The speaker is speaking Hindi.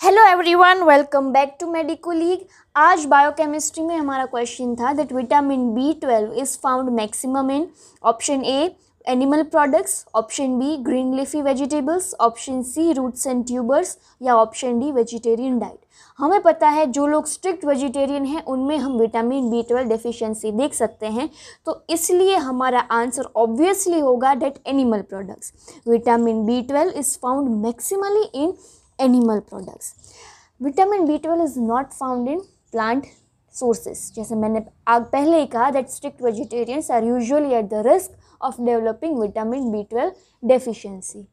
Everyone welcome back to Medico League आज बायोकेमिस्ट्री में हमारा क्वेश्चन था that vitamin B twelve is found maximum in option A animal products option B green leafy vegetables option C roots and tubers या ऑप्शन डी वेजिटेरियन डाइट हमें पता है जो लोग स्ट्रिक्ट वेजिटेरियन हैं, उनमें हम विटामिन बी ट्वेल्व डेफिशिएंसी देख सकते हैं। तो इसलिए हमारा आंसर ऑब्वियसली होगा that animal products vitamin B twelve is found maximally in animal products vitamin B twelve is not found in plant sources जैसे मैंने आग पहले ही कहा that strict vegetarians are usually at the risk of developing vitamin B twelve deficiency